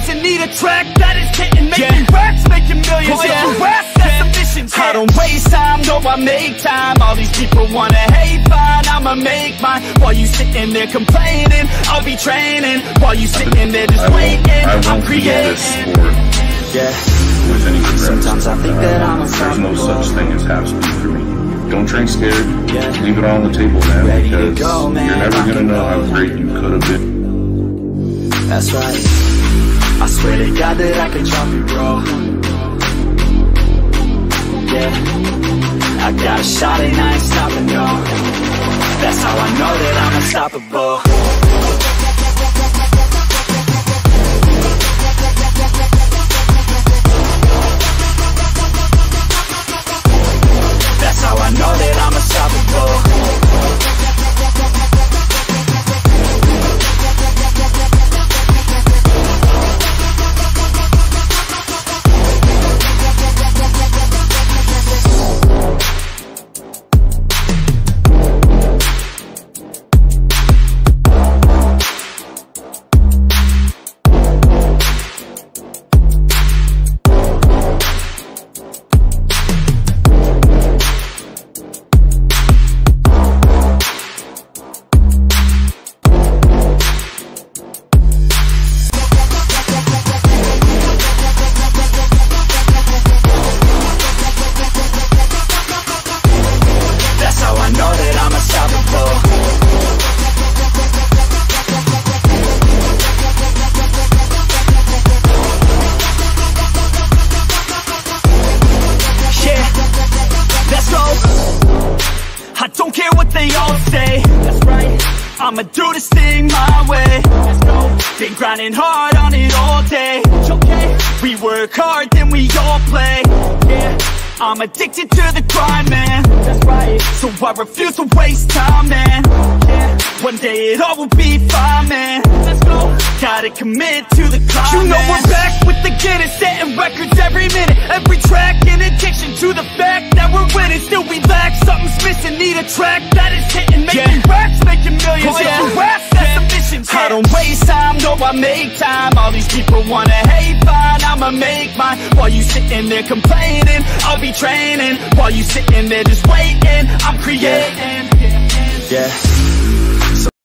lack something's missing. Need a track that is hitting, making racks, making millions. Oh, yeah. If you ask, that's a mission. I don't waste time, no, I make time. All these people wanna hate, fine, I'ma make mine. While you sitting there complaining, I'll be training. While you sitting there just I waiting, won't, I I'm won't do this creating. Yeah. with any regrets. Sometimes I think that I'm a There's no such thing as half speed for me. Don't train scared. Yeah. Leave it all on the table, man. Ready to because go, man. you're never Rock gonna and know how great you could have been. That's right. I swear to God that I could drop you, bro. Yeah. I got a shot and I ain't stopping, no. That's how I know that I'm unstoppable. I'ma do this thing my way. Been grinding hard on it all day. We work hard, then we all play. Yeah. I'm addicted to the grind, man. That's right. So I refuse to waste time, man. Yeah. One day it all will be fine, man. Let's go. Gotta commit to the climb. You know we're back with the Guinness, setting records every minute, every track. In addiction to the fact that we're winning, still we lack something's missing. Need a track that is hitting, making racks, making millions. Oh, yeah. Ask, that's a mission. I don't waste time, no, I make time. All these people wanna hate, fine, I'ma make mine. While you sitting there complaining, I'll be training. While you sitting there just waiting, I'm creating. Yeah.